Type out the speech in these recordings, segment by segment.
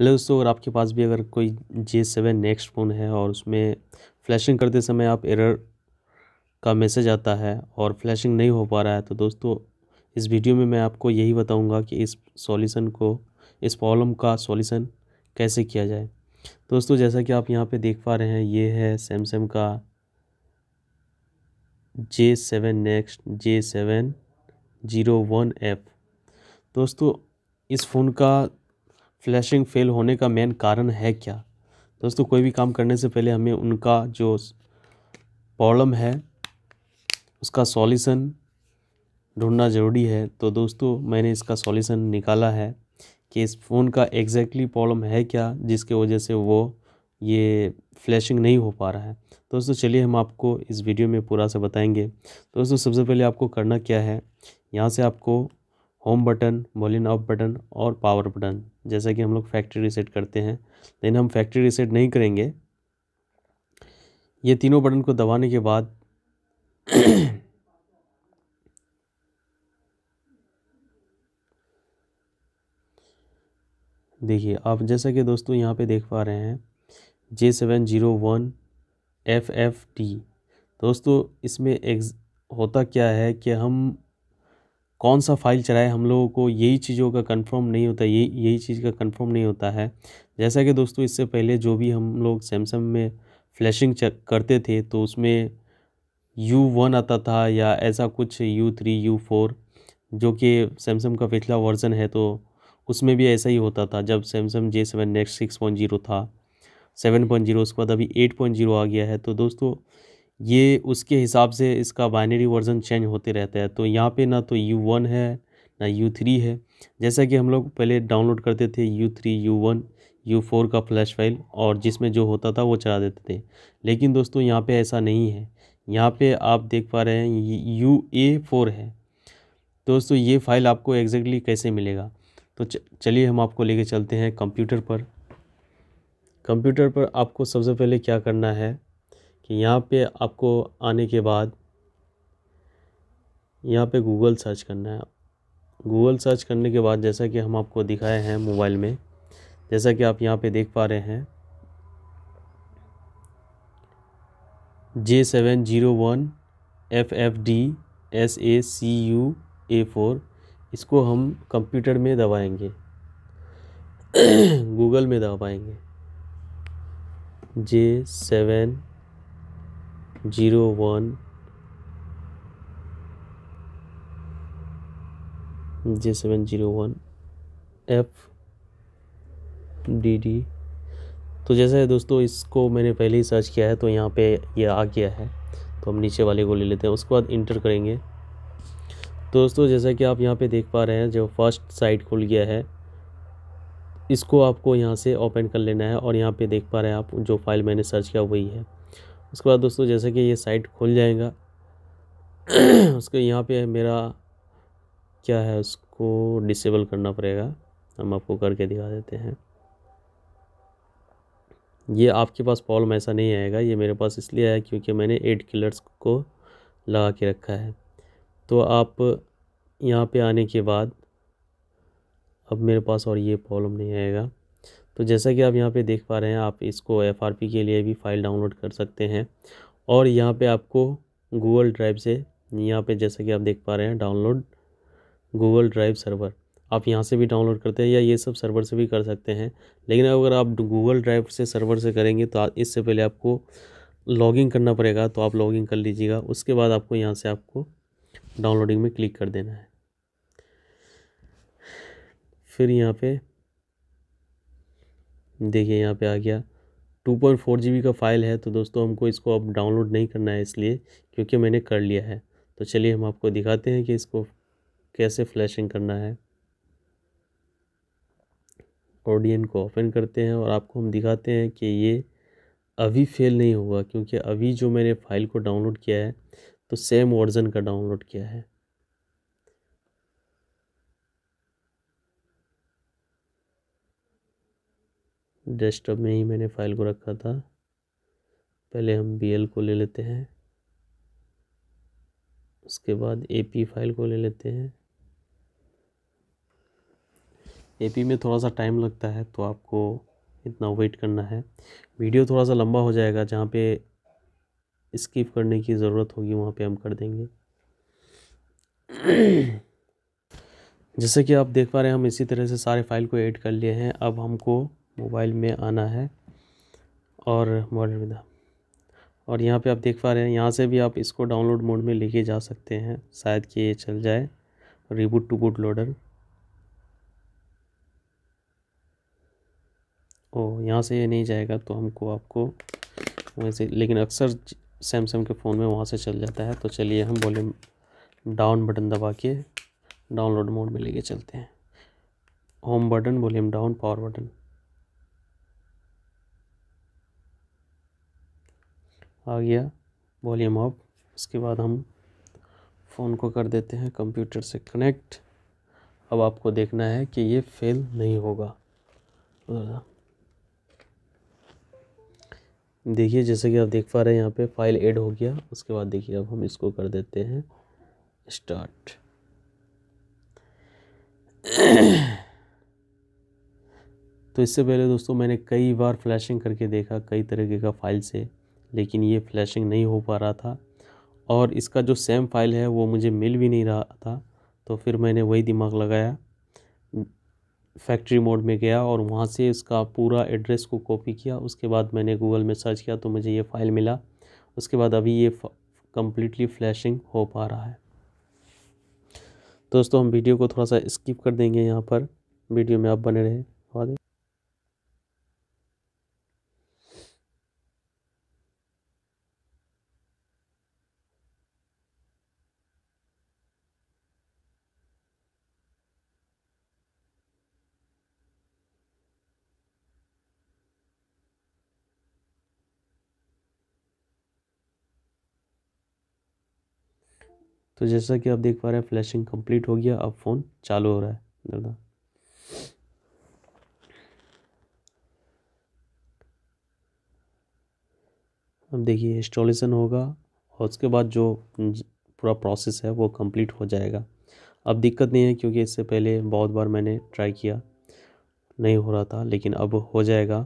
Hello दोस्तों अगर आपके पास भी अगर कोई जे सेवन नेक्स्ट फ़ोन है और उसमें फ्लैशिंग करते समय आप एरर का मैसेज आता है और फ्लैशिंग नहीं हो पा रहा है तो दोस्तों, इस वीडियो में मैं आपको यही बताऊँगा कि इस सॉल्यूशन को, इस प्रॉब्लम का सॉल्यूशन कैसे किया जाए। दोस्तों, जैसा कि आप यहाँ पे देख पा रहे हैं, ये है सैमसंग का J seven next J seven zero one F दोस्तों, इस फ़ोन का फ्लैशिंग फेल होने का मेन कारण है क्या? दोस्तों, कोई भी काम करने से पहले हमें उनका जो प्रॉब्लम है, उसका सॉल्यूशन ढूंढना ज़रूरी है। तो दोस्तों, मैंने इसका सॉल्यूशन निकाला है कि इस फ़ोन का एग्जैक्टली प्रॉब्लम है क्या, जिसके वजह से वो ये फ्लैशिंग नहीं हो पा रहा है। दोस्तों, चलिए हम आपको इस वीडियो में पूरा से बताएँगे। दोस्तों, सबसे पहले आपको करना क्या है? यहाँ से आपको home button volume off button और पावर बटन जैसा कि हम लोग फैक्ट्री रीसेट करते हैं। लेकिन हम फैक्ट्री रीसेट नहीं करेंगे। ये तीनों बटन को दबाने के बाद देखिए, आप जैसा कि दोस्तों यहाँ पे देख पा रहे हैं J seven zero one F F T दोस्तों, इसमें एग्ज होता क्या है कि हम कौन सा फ़ाइल चलाए, हम लोगों को यही चीज़ों का कंफर्म नहीं होता यही यही चीज़ का कंफर्म नहीं होता है। जैसा कि दोस्तों, इससे पहले जो भी हम लोग सैमसंग में फ्लैशिंग चेक करते थे तो उसमें यू वन आता था या ऐसा कुछ यू थ्री यू फोर जो कि सैमसंग का पिछला वर्ज़न है तो उसमें भी ऐसा ही होता था, जब Samsung J seven next six point zero था। सेवन पॉइंट ज़ीरो उसके बाद अभी एट पॉइंट ज़ीरो आ गया है। तो दोस्तों ये उसके हिसाब से इसका बाइनरी वर्जन चेंज होते रहता है। तो यहाँ पे ना तो यू वन है, ना यू थ्री है। जैसा कि हम लोग पहले डाउनलोड करते थे U three U one U four का फ्लैश फ़ाइल और जिसमें जो होता था वो चला देते थे। लेकिन दोस्तों यहाँ पे ऐसा नहीं है। यहाँ पे आप देख पा रहे हैं यू ए फोर है। दोस्तों ये फ़ाइल आपको एग्जैक्टली कैसे मिलेगा? तो चलिए हम आपको लेके चलते हैं कंप्यूटर पर। कंप्यूटर पर आपको सबसे पहले क्या करना है? कि यहाँ पे आपको आने के बाद यहाँ पे गूगल सर्च करना है। गूगल सर्च करने के बाद जैसा कि हम आपको दिखाए हैं मोबाइल में, जैसा कि आप यहाँ पे देख पा रहे हैं J seven zero one F F D S A C U A four इसको हम कंप्यूटर में दबाएँगे। गूगल में दबाएँगे J seven zero one. J seven zero one. F D D. तो जैसा दोस्तों, इसको मैंने पहले ही सर्च किया है तो यहाँ पे ये आ गया है। तो हम नीचे वाले को ले लेते हैं, उसके बाद इंटर करेंगे। दोस्तों, जैसा कि आप यहाँ पे देख पा रहे हैं, जो फ़र्स्ट साइट खुल गया है, इसको आपको यहाँ से ओपन कर लेना है, और यहाँ पे देख पा रहे हैं आप, जो फ़ाइल मैंने सर्च किया, वही है। उसके बाद दोस्तों जैसे कि ये साइट खुल जाएगा। उसके यहाँ पे मेरा क्या है उसको डिसेबल करना पड़ेगा। हम आपको करके दिखा देते हैं। ये आपके पास प्रॉब्लम ऐसा नहीं आएगा। ये मेरे पास इसलिए आया क्योंकि मैंने एट किलर्स को लगा के रखा है। तो आप यहाँ पे आने के बाद अब मेरे पास और ये प्रॉब्लम नहीं आएगा। तो जैसा कि आप यहाँ पे देख पा रहे हैं, आप इसको एफआरपी के लिए भी फ़ाइल डाउनलोड कर सकते हैं। और यहाँ पे आपको गूगल ड्राइव से यहाँ पे जैसा कि आप देख पा रहे हैं डाउनलोड गूगल ड्राइव सर्वर आप यहाँ से भी डाउनलोड करते हैं या ये सब सर्वर से भी कर सकते हैं। लेकिन अगर आप गूगल ड्राइव से सर्वर से करेंगे तो इससे पहले आपको लॉगिंग करना पड़ेगा तो आप लॉगिंग कर लीजिएगा। उसके बाद आपको यहाँ से आपको डाउनलोडिंग में क्लिक कर देना है। फिर यहाँ पे देखिए, यहाँ पे आ गया। Two point four G B का फ़ाइल है तो दोस्तों हमको इसको अब डाउनलोड नहीं करना है इसलिए, क्योंकि मैंने कर लिया है। तो चलिए हम आपको दिखाते हैं कि इसको कैसे फ्लैशिंग करना है। ऑडियन को ओपन करते हैं और आपको हम दिखाते हैं कि ये अभी फेल नहीं हुआ, क्योंकि अभी जो मैंने फ़ाइल को डाउनलोड किया है तो सेम वर्जन का डाउनलोड किया है। डेस्कटॉप में ही मैंने फ़ाइल को रखा था। पहले हम बीएल को ले लेते हैं। उसके बाद एपी फ़ाइल को ले लेते हैं। एपी में थोड़ा सा टाइम लगता है तो आपको इतना वेट करना है। वीडियो थोड़ा सा लंबा हो जाएगा, जहाँ पे स्किप करने की ज़रूरत होगी, वहाँ पे हम कर देंगे। जैसे कि आप देख पा रहे हैं, हम इसी तरह से सारे फ़ाइल को ऐड कर लिए हैं। अब हमको मोबाइल में आना है और मॉडल विदा और यहाँ पे आप देख पा रहे हैं, यहाँ से भी आप इसको डाउनलोड मोड में लेके जा सकते हैं। शायद कि ये चल जाए। रिबूट टू बूट लोडर ओ, यहाँ से ये नहीं जाएगा तो हमको आपको वैसे लेकिन अक्सर सैमसंग के फ़ोन में वहाँ से चल जाता है। तो चलिए हम वॉल्यूम डाउन बटन दबा के डाउनलोड मोड में लेके चलते हैं। Home button volume down power button आ गया। वॉल्यूम ऑफ़ उसके बाद हम फ़ोन को कर देते हैं कंप्यूटर से कनेक्ट अब आपको देखना है कि ये फेल नहीं होगा। देखिए, जैसे कि आप देख पा रहे हैं, यहाँ पे फ़ाइल ऐड हो गया। उसके बाद देखिए, अब हम इसको कर देते हैं स्टार्ट तो इससे पहले दोस्तों, मैंने कई बार फ्लैशिंग करके देखा, कई तरीके का फ़ाइल से। लेकिन ये फ्लैशिंग नहीं हो पा रहा था। और इसका जो सेम फ़ाइल है, वो मुझे मिल भी नहीं रहा था। तो फिर मैंने वही दिमाग लगाया। फैक्ट्री मोड में गया और वहाँ से इसका पूरा एड्रेस को कॉपी किया। उसके बाद मैंने गूगल में सर्च किया तो मुझे ये फ़ाइल मिला। उसके बाद अभी ये कम्प्लीटली फ्लैशिंग हो पा रहा है। दोस्तों, हम वीडियो को थोड़ा सा स्किप कर देंगे यहाँ पर। वीडियो में आप बने रहे। तो जैसा कि आप देख पा रहे हैं फ्लैशिंग कंप्लीट हो गया, अब फ़ोन चालू हो रहा है दादा अब देखिए इंस्टॉलेशन होगा, और उसके बाद जो पूरा प्रोसेस है, वो कंप्लीट हो जाएगा। अब दिक्कत नहीं है, क्योंकि इससे पहले बहुत बार मैंने ट्राई किया, नहीं हो रहा था, लेकिन अब हो जाएगा।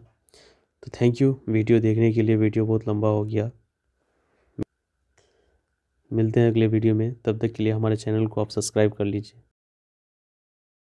तो थैंक यू वीडियो देखने के लिए, वीडियो बहुत लंबा हो गया। मिलते हैं अगले वीडियो में, तब तक के लिए हमारे चैनल को आप सब्सक्राइब कर लीजिए।